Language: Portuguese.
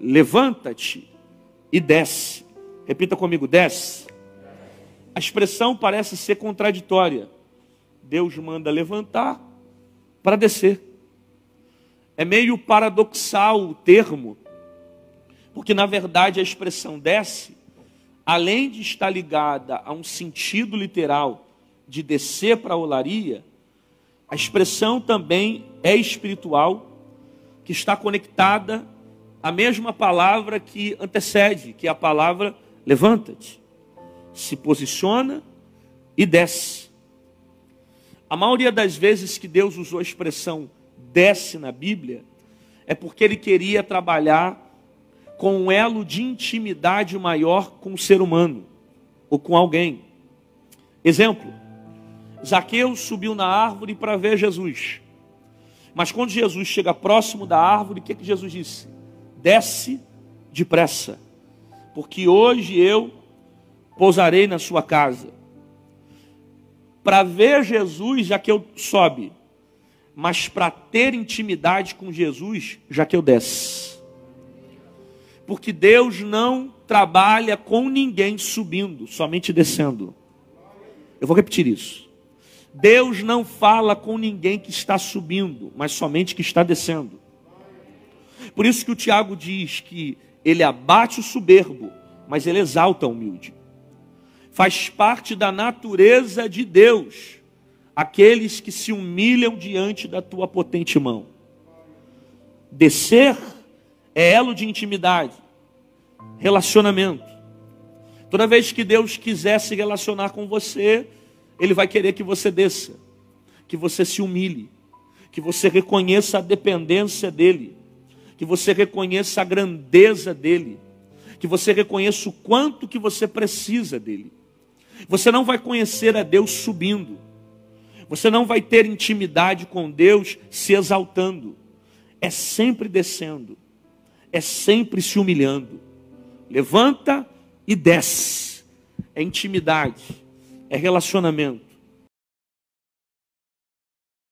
levanta-te e desce. Repita comigo, desce. A expressão parece ser contraditória. Deus manda levantar para descer. É meio paradoxal o termo, porque na verdade a expressão desce, além de estar ligada a um sentido literal de descer para a olaria, a expressão também é espiritual, que está conectada à mesma palavra que antecede, que é a palavra levanta-te. Se posiciona e desce. A maioria das vezes que Deus usou a expressão desce na Bíblia, é porque ele queria trabalhar com um elo de intimidade maior com o ser humano ou com alguém. Exemplo: Zaqueu subiu na árvore para ver Jesus. Mas quando Jesus chega próximo da árvore, o que, que Jesus disse? Desce depressa, porque hoje eu pousarei na sua casa. Para ver Jesus, já que eu sobe, mas para ter intimidade com Jesus, já que eu desce. Porque Deus não trabalha com ninguém subindo, somente descendo. Eu vou repetir isso. Deus não fala com ninguém que está subindo, mas somente que está descendo. Por isso que o Tiago diz que ele abate o soberbo, mas ele exalta o humilde. Faz parte da natureza de Deus aqueles que se humilham diante da tua potente mão. Descer é elo de intimidade, relacionamento. Toda vez que Deus quiser se relacionar com você, Ele vai querer que você desça, que você se humilhe, que você reconheça a dependência dEle, que você reconheça a grandeza dEle, que você reconheça o quanto que você precisa dEle. Você não vai conhecer a Deus subindo, você não vai ter intimidade com Deus se exaltando. É sempre descendo. É sempre se humilhando. Levanta e desce. É intimidade. É relacionamento.